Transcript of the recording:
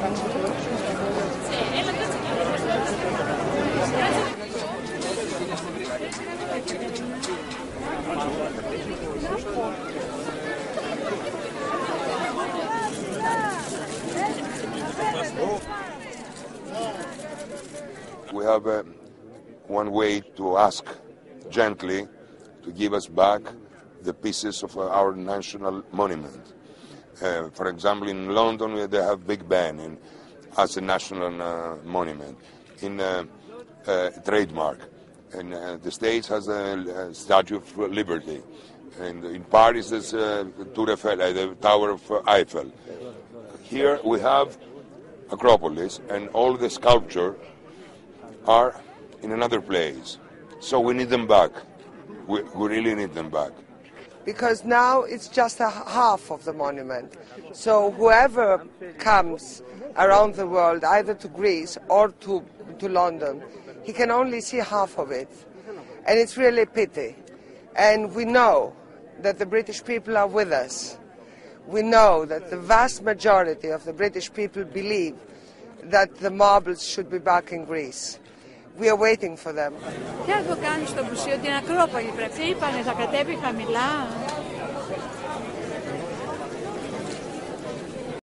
We have uh, one way to ask gently to give us back the pieces of uh, our national monument. Uh, for example, in London, they have Big Ben in, as a national uh, monument. In uh, uh, trademark, And uh, the States has a, Statue of Liberty. And in Paris, there's Tour Eiffel, the Tower of Eiffel. Here we have Acropolis, and all the sculpture are in another place. So we need them back. We, we really need them back. Because now it's just a half of the monument. So whoever comes around the world, either to Greece or to, to London, he can only see half of it. And it's really a pity. And we know that the British people are with us. We know that the vast majority of the British people believe that the marbles should be back in Greece. We are waiting for them. Τι θα το κάνεις στο μουσείο, την Ακρόπολη πρέπει. Είπανε, θα κατέβει χαμηλά.